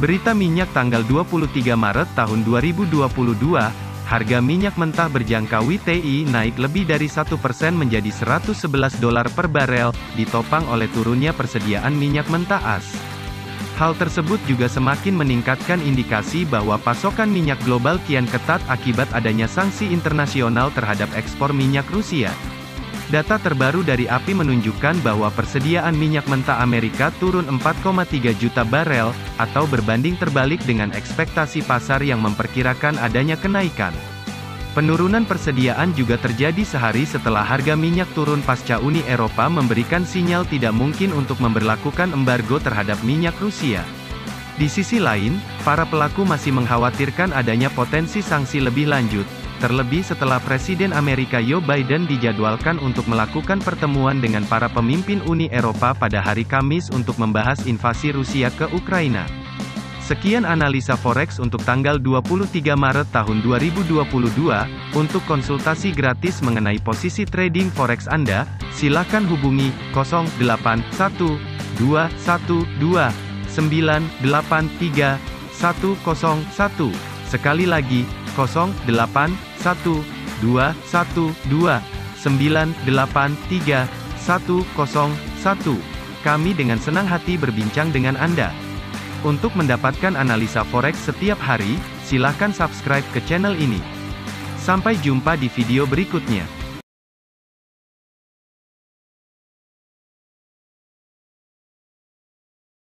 Berita minyak tanggal 23 Maret tahun 2022, harga minyak mentah berjangka WTI naik lebih dari 1% menjadi 111 dolar per barel, ditopang oleh turunnya persediaan minyak mentah AS. Hal tersebut juga semakin meningkatkan indikasi bahwa pasokan minyak global kian ketat akibat adanya sanksi internasional terhadap ekspor minyak Rusia. Data terbaru dari API menunjukkan bahwa persediaan minyak mentah Amerika turun 4,3 juta barel, atau berbanding terbalik dengan ekspektasi pasar yang memperkirakan adanya kenaikan. Penurunan persediaan juga terjadi sehari setelah harga minyak turun pasca Uni Eropa memberikan sinyal tidak mungkin untuk memberlakukan embargo terhadap minyak Rusia. Di sisi lain, para pelaku masih mengkhawatirkan adanya potensi sanksi lebih lanjut, terlebih setelah Presiden Amerika Joe Biden dijadwalkan untuk melakukan pertemuan dengan para pemimpin Uni Eropa pada hari Kamis untuk membahas invasi Rusia ke Ukraina. Sekian analisa forex untuk tanggal 23 Maret tahun 2022. Untuk konsultasi gratis mengenai posisi trading forex Anda, silakan hubungi 081212983101. Sekali lagi, 08 satu dua satu dua sembilan delapan tiga satu satu. Kami dengan senang hati berbincang dengan Anda. Untuk mendapatkan analisa forex setiap hari, silahkan subscribe ke channel ini. Sampai jumpa di video berikutnya.